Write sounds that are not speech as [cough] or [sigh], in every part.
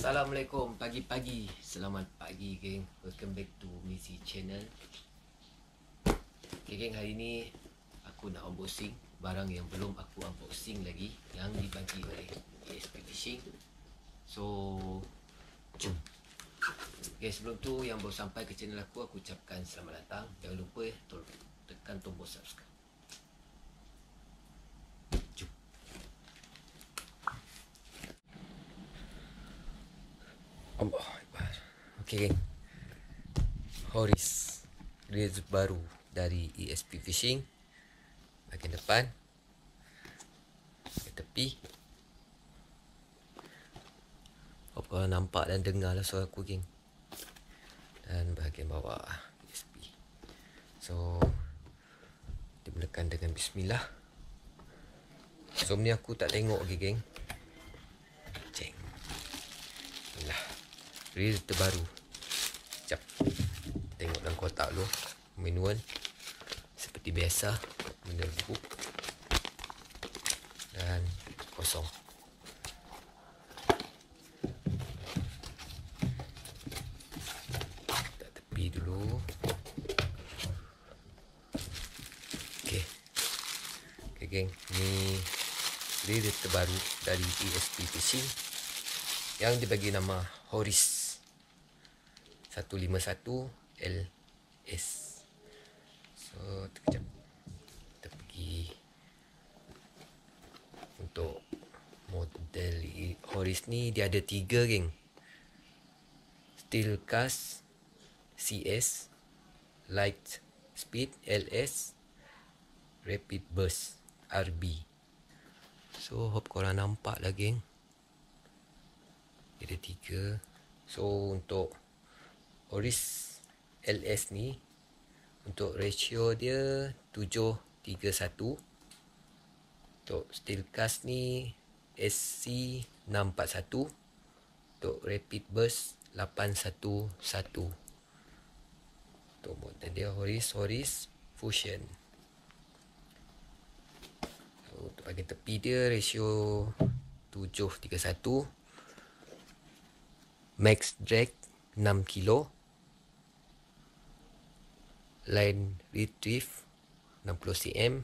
Assalamualaikum. Pagi-pagi. Selamat pagi geng. Welcome back to Missy Channel. Okay geng hari ni Aku nak unboxing Barang yang belum aku unboxing lagi Yang dibagi oleh ASP Fishing. So Jom. Okay sebelum tu Yang baru sampai ke channel aku Aku ucapkan selamat datang. Jangan lupa eh Tekan tombol subscribe Allah Akbar. Okey. Geng. Horis release baru dari ESP Fishing. Bahagian depan. Ke tepi. Korang nampak dan dengar lah suara aku geng? Dan bahagian bawah ESP so dimulakan dengan bismillah. So ni aku tak tengok lagi geng ceng Bismillah Reel terbaru. Sekejap. Tengok dalam kotak dulu. Manual. Seperti biasa Benda buku. Dan Kosong. Tak tepi dulu. Okay Okay geng. Ni Reel terbaru Dari ESP Fishing yang dibagi nama Horis 151 LS. So, sekejap. Kita pergi untuk model Horis ni dia ada tiga geng. Steel cast CS Light Speed LS Rapid Burst RB. So, hope korang nampak lah geng. Dia ada tiga So untuk Oris LS ni Untuk ratio dia 731 Untuk steel cast ni SC 641 Untuk rapid burst 811 Untuk model dia Horis Horis Fusion. Untuk bahagian tepi dia ratio 731 Max drag 6 kilo Line retrieve 60 cm.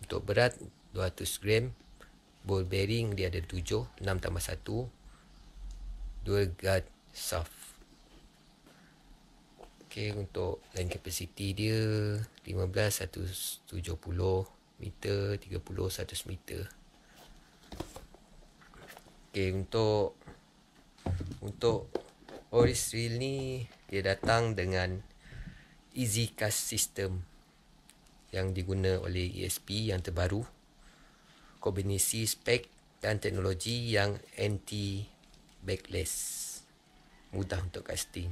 Untuk berat 200 gram. Ball bearing dia ada 7 6 tambah 1 2 guard soft. Ok untuk line capacity dia 15 170 meter 30 100 meter. Ok untuk untuk Oris Reel ni dia datang dengan Easy Cast System yang diguna oleh ESP yang terbaru kombinasi spek dan teknologi yang anti backlash mudah untuk casting.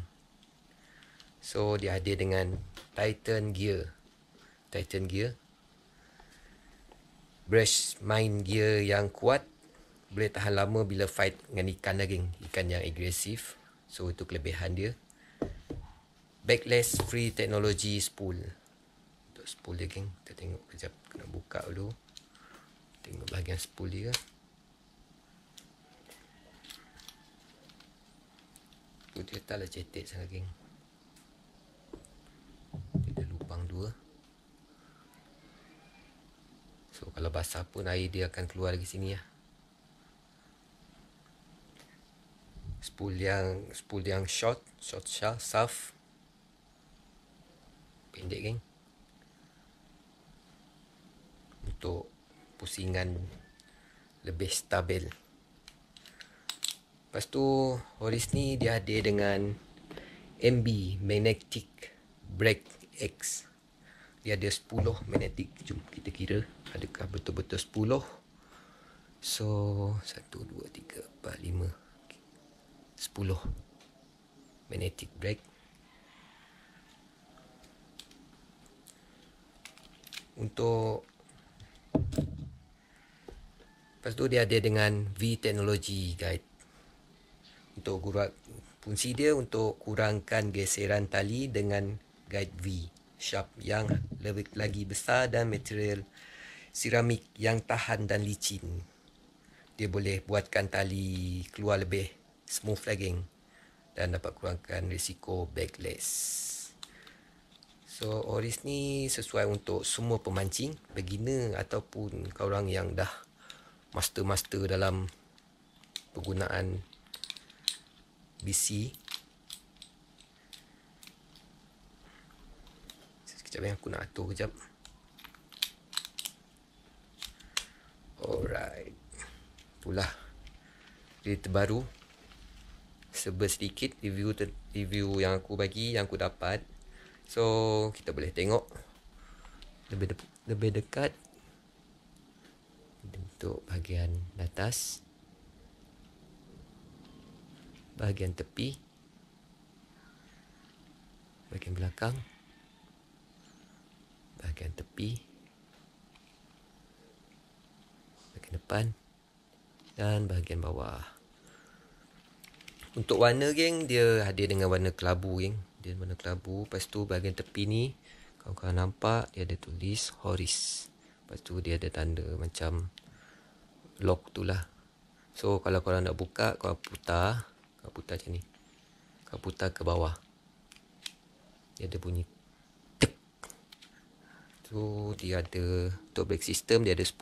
So dia hadir dengan Titan gear. Titan gear? Brush main gear yang kuat boleh tahan lama bila fight dengan ikan daging. Ikan yang agresif so itu kelebihan dia backlash free technology spool. Untuk spool dia geng. Kita tengok kejap. Kena buka dulu. Tengok bahagian spool dia. Tu dia taklah cetek sangat geng. Dia ada lubang dua. So kalau basah pun air dia akan keluar lagi sini lah spool yang spool yang short short shaft pendek geng. Untuk pusingan lebih stabil. Lepas tu Horis ni dia ada dengan MB Magnetic Brake X. Dia ada 10 magnetic jom kita kira adakah betul-betul 10 so 1 2 3 4 5 10 magnetic brake untuk lepas tu dia ada dengan V Technology Guide. Untuk kurang fungsi dia untuk kurangkan geseran tali dengan guide V. Sharp yang lebih lagi besar dan material seramik yang tahan dan licin. Dia boleh buatkan tali keluar lebih smooth lagging dan dapat kurangkan risiko backlash. So Oris ni sesuai untuk semua pemancing, beginner ataupun korang yang dah master-master dalam penggunaan BC. Sekejap ya, aku nak atur kejap. Alright. Itulah dia terbaru. Sebab sedikit review review yang aku bagi, yang aku dapat. So, kita boleh tengok. Lebih de- lebih dekat. Untuk bahagian atas. Bahagian tepi. Bahagian belakang. Bahagian tepi. Depan. Dan bahagian bawah. Untuk warna geng dia hadir dengan warna kelabu geng. Dia warna kelabu. Lepas tu bahagian tepi ni kalau kau nampak dia ada tulis Horis. Lepas tu dia ada tanda macam lock tu lah. So kalau korang nak buka kau putar, kau putar macam ni. Kau putar ke bawah. Dia ada bunyi tek. Tu dia ada untuk brake system dia ada 10.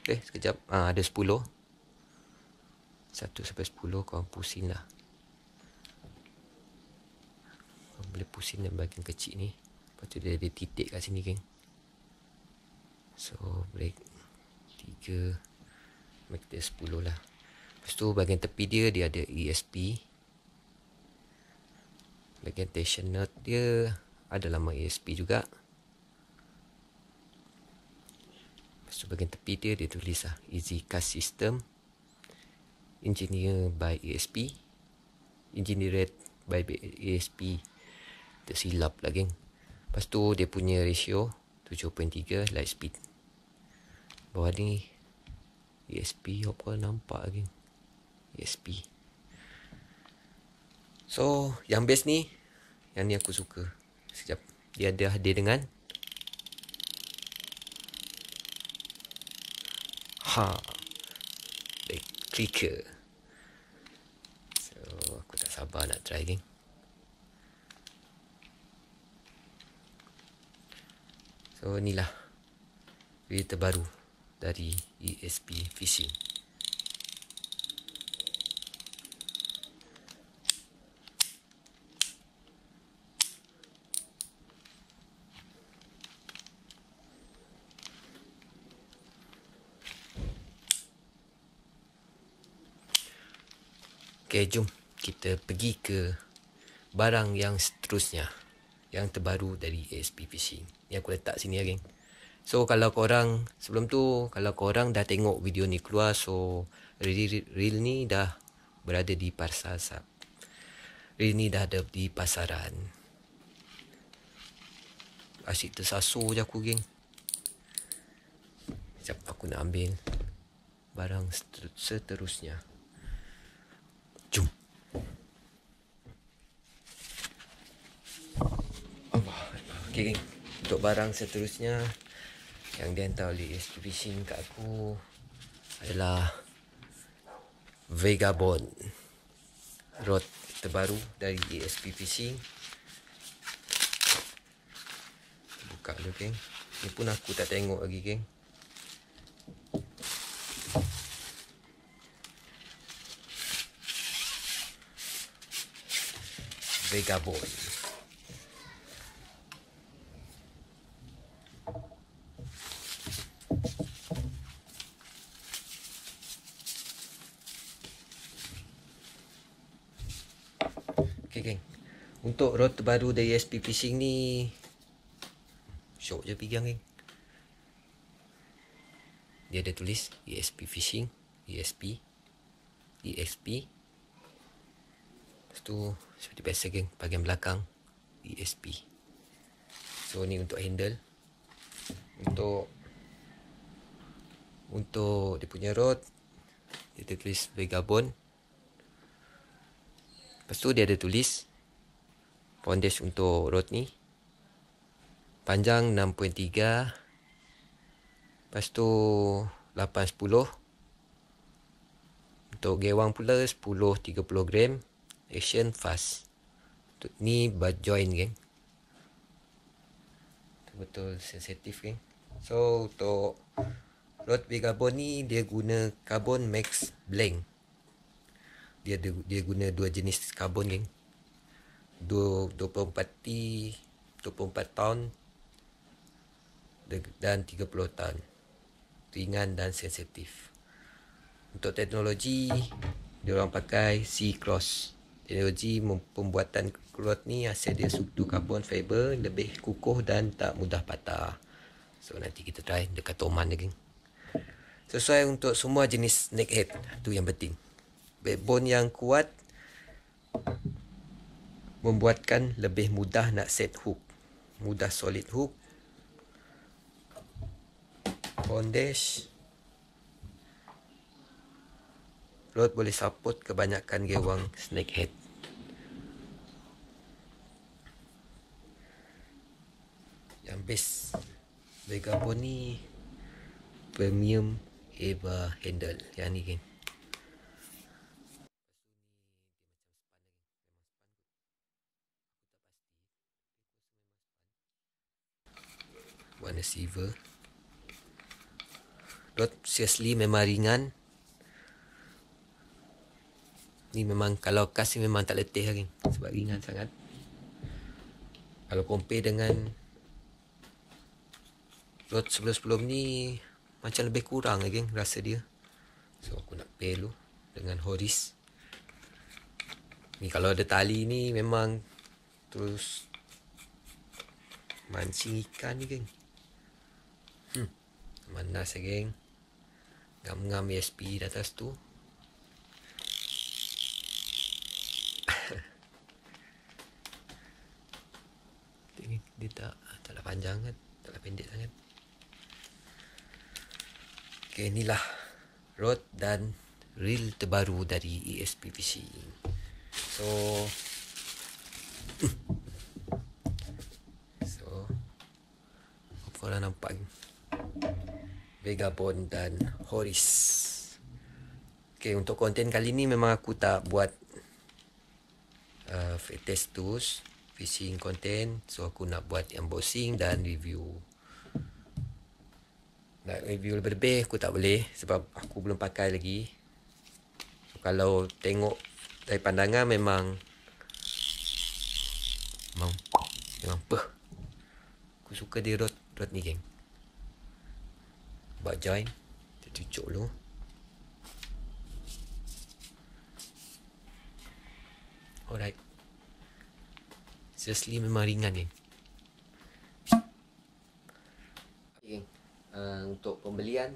Okay, eh, sekejap. Ah, ada 10. 1 sampai 10 kau pusing lah. Boleh pusing dalam bahagian kecil ni. Lepas tu dia ada titik kat sini, geng. So, break 3. Make dia 10 lah. Lepas tu bahagian tepi dia, dia ada ESP. Bahagian tension note dia ada lama ESP juga. So bahagian tepi dia dia tulis lah Easy Cast System Engineer by ESP Engineered by ESP Tersilap lah geng Lepas tu dia punya ratio 7.3 light speed Bawah ni ESP apa nampak geng ESP So yang best ni Yang ni aku suka Sekejap Dia ada hadir dengan Ha. The clicker. So, aku tak sabar nak try geng. So, inilah video terbaru dari ESP Fishing. Okay, jom kita pergi ke barang yang seterusnya. Yang terbaru dari ASP Fishing. Yang aku letak sini ya, geng. So, kalau korang, sebelum tu, kalau korang dah tengok video ni keluar, so, reel, reel ni dah berada di pasar sap. Reel ni dah ada di pasaran. Asyik tersasu je aku, geng. Sekejap aku nak ambil barang seterusnya. Jom. Geng. Untuk barang seterusnya yang dihantar oleh SP Fishing kat aku adalah Vagabond rod terbaru dari ASP Fishing. Buka dulu, geng. Ni pun aku tak tengok lagi, geng. Vega Okay, geng. Untuk rod terbaru dari ESP Fishing ni Syok je pegang geng Dia ada tulis ESP Fishing ESP ESP Lepas tu seperti biasa geng bahagian belakang ESP. So ni untuk handle. Untuk untuk dia punya rod dia tulis Vagabond. Lepas tu dia ada tulis bondage untuk rod ni. Panjang 6.3 Lepas tu 8.10 Untuk gewang pula 10 30 gram action fast. Untuk ni buat join geng. Betul sensitif geng. So untuk rod bigabon ni dia guna carbon max blank. Dia dia guna dua jenis karbon geng. 24 T 24 ton dan 30 ton ringan dan sensitif untuk teknologi dia orang pakai C-Cross teknologi pembuatan cloth ni hasil dia struktur karbon fiber lebih kukuh dan tak mudah patah. So nanti kita try dekat Oman lagi. Sesuai untuk semua jenis snakehead. Tu yang penting. Backbone yang kuat membuatkan lebih mudah nak set hook. Mudah solid hook. Bondage. Rod boleh support kebanyakan gewang snakehead. yang best Vegabond ni premium Eva handle yang ni kan warna silver. Dot seriously memang ringan. Ni memang kalau kasih memang tak letih lagi. Sebab ringan sangat. Kalau compare dengan Lot sebelum-sebelum ni Macam lebih kurang lagi rasa dia. So aku nak pair dulu Dengan Horis. Ni kalau ada tali ni memang Terus Mancing ikan ni geng Manas ya geng Ngam-ngam ESP di atas tu. [laughs] Dia tak Taklah panjang kan. Taklah pendek sangat. Okay, inilah rod dan reel terbaru dari ESP. So, so, korang nampak Vegabond dan Horis. Okay, untuk konten kali ni memang aku tak buat uh, test tools, fishing content. So, aku nak buat unboxing dan review nak review lebih-lebih aku tak boleh sebab aku belum pakai lagi so, kalau tengok dari pandangan memang memang memang peh aku suka dia rot rot ni geng buat join. Kita cucuk dulu alright. Seriously memang ringan geng uh, untuk pembelian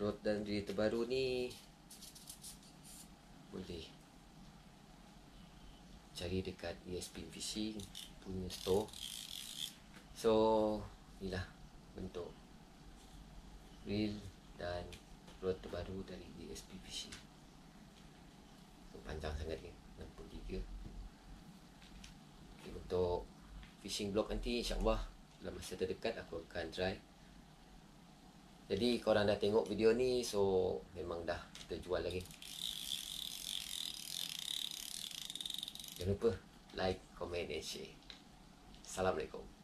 rod dan diri terbaru ni boleh cari dekat ESP Fishing punya store. So inilah bentuk reel dan rod terbaru dari ESP Fishing so, panjang sangat ni 63 okay, untuk fishing blog nanti insyaAllah dalam masa terdekat aku akan try. Jadi korang dah tengok video ni So memang dah kita jual lagi. Jangan lupa Like, comment dan share. Assalamualaikum